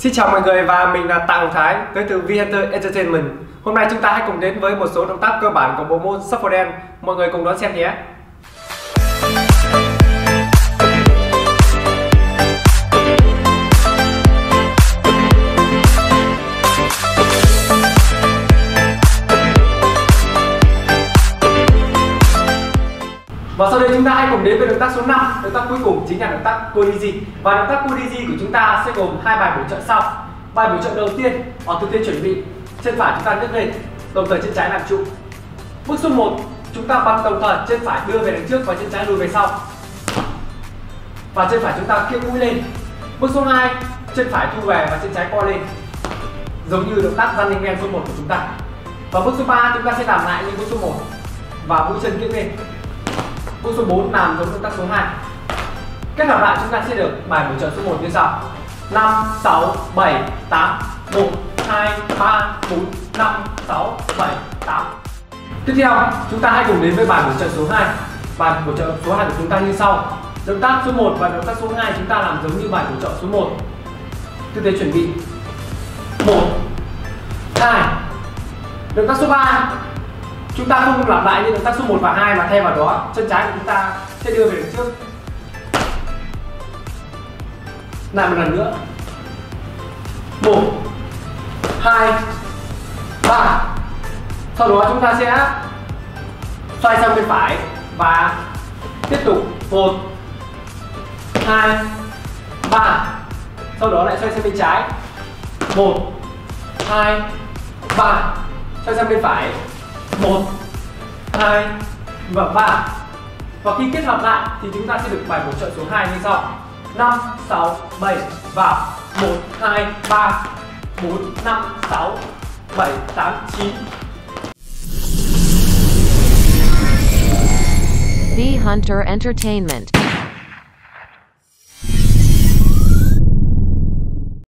Xin chào mọi người và mình là Tàng Thái, tới từ V-Hunter Entertainment. Hôm nay chúng ta hãy cùng đến với một số động tác cơ bản của bộ môn shuffle dance. Mọi người cùng đón xem nhé. Và sau đây chúng ta hãy cùng đến với động tác số 5 Động tác cuối cùng chính là động tác Kodiji. Và động tác Kodiji của chúng ta sẽ gồm hai bài bổ trợ sau. Bài bổ trợ đầu tiên ở tư thế chuẩn bị, Chân phải chúng ta nhấc lên, Đồng thời chân trái làm trụ. Bước số 1 Chúng ta bằng đồng thời chân phải đưa về đằng trước và chân trái lùi về sau. Và chân phải chúng ta kiễng mũi lên. Bước số 2 Chân phải thu về và chân trái co lên. Giống như động tác running man số 1 của chúng ta. Và bước số 3 chúng ta sẽ làm lại như bước số 1 Và mũi chân kiễng lên. Câu số 4 làm giống công tác số 2 Kết hợp lại chúng ta sẽ được bài bổ trợ số 1 như sau. 5, 6, 7, 8 1, 2, 3, 4, 5, 6, 7, 8 Tiếp theo chúng ta hãy cùng đến với bài bổ trợ số 2 Bài bổ trợ số 2 của chúng ta như sau. Động tác số 1 và động tác số 2 chúng ta làm giống như bài bổ trợ số 1 Tư thế chuẩn bị. 1 2 Động tác số 3 chúng ta không lặp lại như động tác số 1 và 2 mà thay vào đó, chân trái của chúng ta sẽ đưa về đằng trước. Lại một lần nữa. Một, hai, ba. Sau đó chúng ta sẽ xoay sang bên phải và tiếp tục. Một, hai, ba. Sau đó lại xoay sang bên trái. Một, hai, ba. Xoay sang bên phải. 1 2 và 3 và khi kết hợp lại thì chúng ta sẽ được bài bổ trợ số 2 như sau. 5 6 7 và 1 2 3 4 5 6 7 8 9 The Hunter Entertainment.